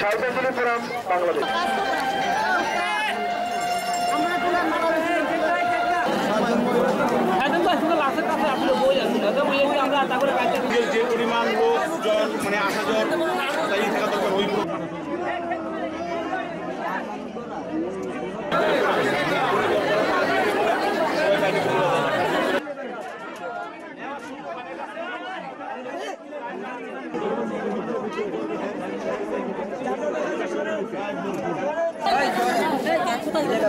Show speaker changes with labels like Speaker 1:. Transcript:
Speaker 1: হারাম বাংলাদেশ।
Speaker 2: যে পরিমাণ লোকজন মানে আসা যাওয়ার আমাদের